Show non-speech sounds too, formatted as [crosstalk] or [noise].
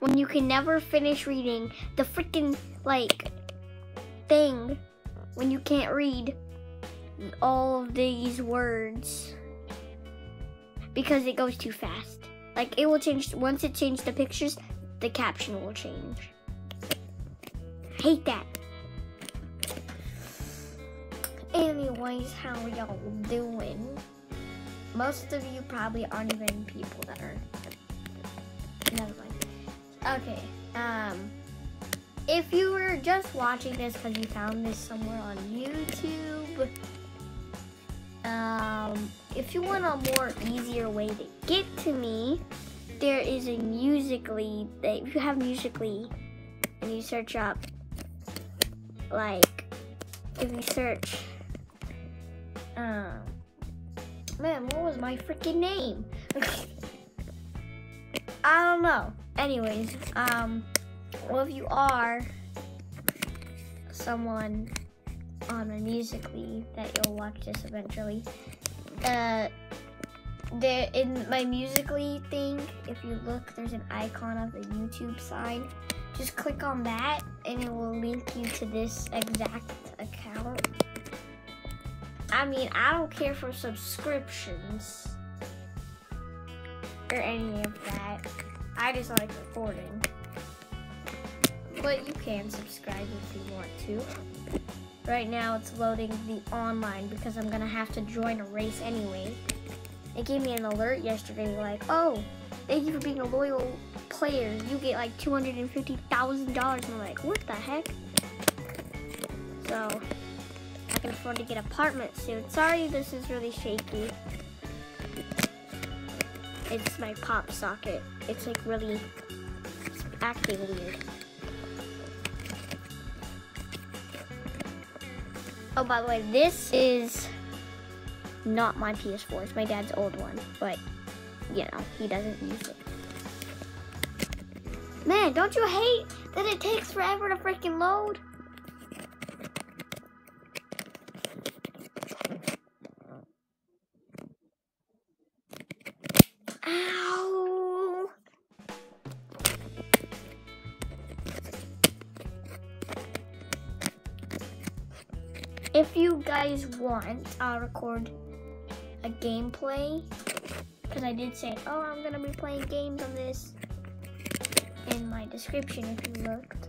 when you can never finish reading the freaking like thing when you can't read all of these words because it goes too fast. Like it will change once it changes the pictures, the caption will change. Hate that. Anyways, how y'all doing? Most of you probably aren't even people that are. Never mind. Okay. Um, if you were just watching this because you found this somewhere on YouTube, um, if you want a more easier way to get to me, there is a Musically. That if you have Musically, and you search up, like, if you search, um, man, what was my freaking name? [laughs] I don't know. Anyways, um, well, if you are someone on a Musically that you'll watch this eventually, uh, there in my Musically thing, if you look, there's an icon of the YouTube sign. Just click on that, and it will link you to this exact account. I mean, I don't care for subscriptions or any of that. I just like recording. But you can subscribe if you want to. Right now it's loading the online because I'm gonna have to join a race anyway. It gave me an alert yesterday like, oh, thank you for being a loyal player. You get like $250,000. And I'm like, what the heck? So, I can afford to get apartment soon. Sorry this is really shaky. It's my pop socket. It's like really acting weird. Oh, by the way, this is not my PS4. It's my dad's old one, but you know, he doesn't use it. Man, don't you hate that it takes forever to freaking load? If you guys want, I'll record a gameplay. Because I did say, oh, I'm going to be playing games on this in my description if you looked.